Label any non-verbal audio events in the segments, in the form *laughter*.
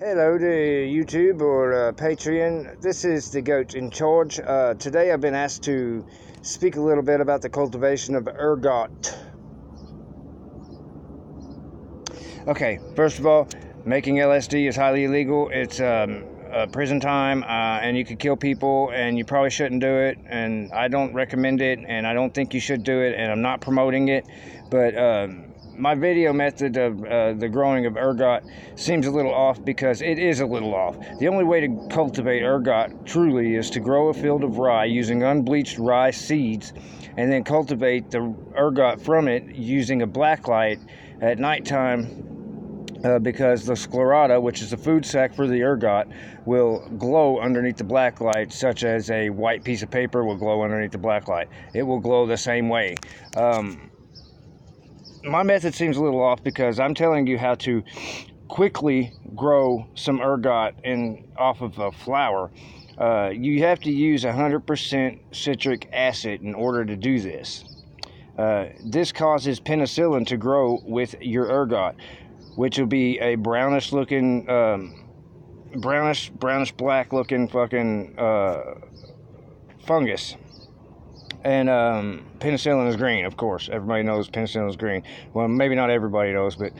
Hello to YouTube or uh, Patreon. This is the goat in charge. Uh, today I've been asked to speak a little bit about the cultivation of ergot. Okay, first of all, making LSD is highly illegal. It's um, prison time, uh, and you could kill people, and you probably shouldn't do it. And I don't recommend it, and I don't think you should do it, and I'm not promoting it. But um, my video method of uh, the growing of ergot seems a little off because it is a little off. The only way to cultivate ergot truly is to grow a field of rye using unbleached rye seeds and then cultivate the ergot from it using a black light at nighttime uh, because the sclerata, which is the food sac for the ergot, will glow underneath the black light, such as a white piece of paper will glow underneath the black light. It will glow the same way. Um, my method seems a little off because I'm telling you how to quickly grow some ergot in off of a flower. Uh, you have to use 100% citric acid in order to do this. Uh, this causes penicillin to grow with your ergot, which will be a brownish looking, um, brownish, brownish black looking fucking uh, fungus and um, penicillin is green, of course. Everybody knows penicillin is green. Well, maybe not everybody knows, but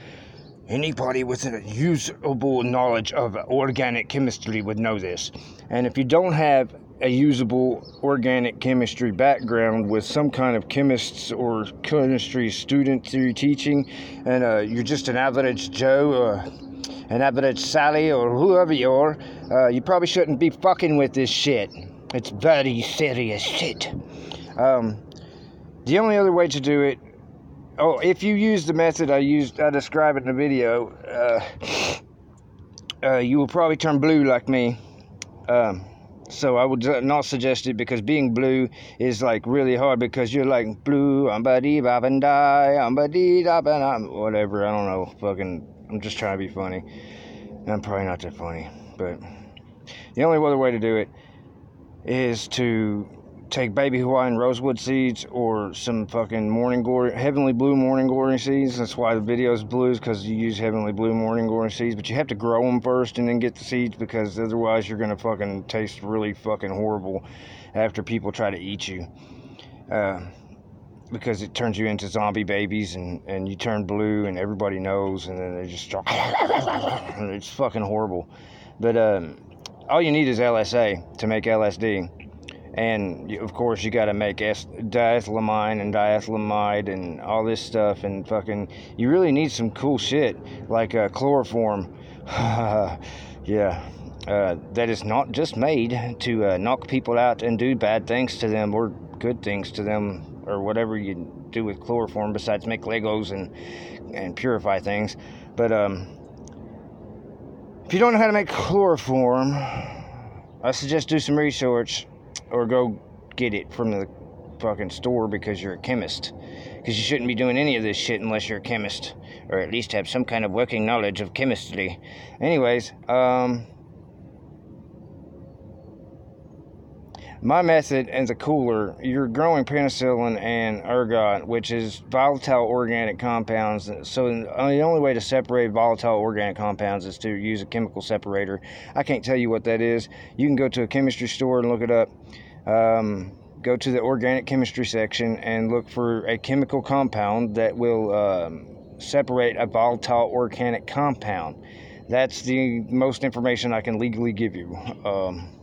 anybody with a usable knowledge of organic chemistry would know this. And if you don't have a usable organic chemistry background with some kind of chemists or chemistry student through teaching, and uh, you're just an average Joe, uh, an average Sally, or whoever you are, uh, you probably shouldn't be fucking with this shit. It's very serious shit. Um, the only other way to do it, oh, if you use the method I used, I describe it in the video, uh, uh, you will probably turn blue like me. Um, so I would not suggest it because being blue is like really hard because you're like blue, I'm buddy, bob and die, I'm buddy, whatever. I don't know. Fucking, I'm just trying to be funny. I'm probably not that funny, but the only other way to do it is to take baby Hawaiian rosewood seeds or some fucking morning glory, heavenly blue morning glory seeds. That's why the video is blue, is because you use heavenly blue morning glory seeds. But you have to grow them first and then get the seeds because otherwise you're gonna fucking taste really fucking horrible after people try to eat you. Uh, because it turns you into zombie babies and, and you turn blue and everybody knows and then they just start *laughs* it's fucking horrible. But um, all you need is LSA to make LSD and of course you got to make diethylamine and diethylamide and all this stuff and fucking you really need some cool shit like uh, chloroform. *sighs* Yeah uh, that is not just made to uh, knock people out and do bad things to them or good things to them or whatever you do with chloroform besides make legos and and purify things. But um if you don't know how to make chloroform i suggest do some research or go get it from the fucking store because you're a chemist. Because you shouldn't be doing any of this shit unless you're a chemist, or at least have some kind of working knowledge of chemistry. Anyways, um. My method and the cooler, you're growing penicillin and ergot, which is volatile organic compounds. So the only way to separate volatile organic compounds is to use a chemical separator. I can't tell you what that is. You can go to a chemistry store and look it up. Um, go to the organic chemistry section and look for a chemical compound that will um, separate a volatile organic compound. That's the most information I can legally give you. Um,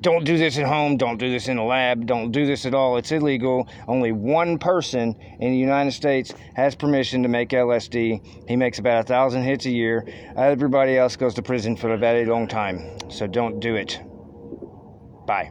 don't do this at home. Don't do this in a lab. Don't do this at all. It's illegal. Only one person in the United States has permission to make LSD. He makes about a thousand hits a year. Everybody else goes to prison for a very long time. So don't do it. Bye.